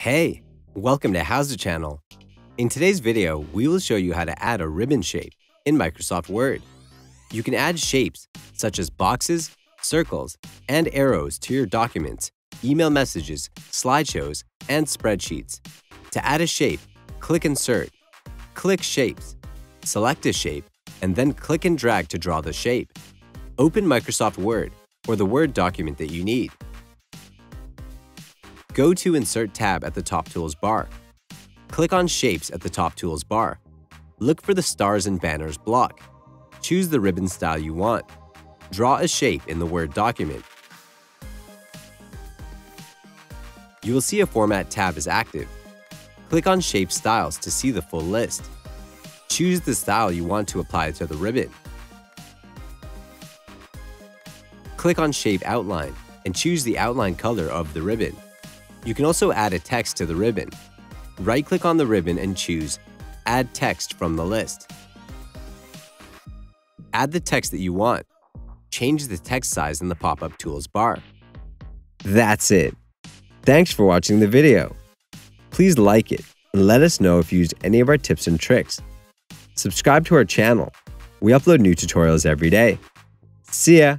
Hey, welcome to HOWZA Channel. In today's video, we will show you how to add a ribbon shape in Microsoft Word. You can add shapes such as boxes, circles, and arrows to your documents, email messages, slideshows, and spreadsheets. To add a shape, click Insert, click Shapes, select a shape, and then click and drag to draw the shape. Open Microsoft Word or the Word document that you need. Go to Insert tab at the top tools bar. Click on Shapes at the top tools bar. Look for the Stars and Banners block. Choose the ribbon style you want. Draw a shape in the Word document. You will see a Format tab is active. Click on Shape Styles to see the full list. Choose the style you want to apply to the ribbon. Click on Shape Outline and choose the outline color of the ribbon. You can also add a text to the ribbon. Right-click on the ribbon and choose Add text from the list. Add the text that you want. Change the text size in the pop-up tools bar. That's it. Thanks for watching the video. Please like it and let us know if you used any of our tips and tricks. Subscribe to our channel. We upload new tutorials every day. See ya!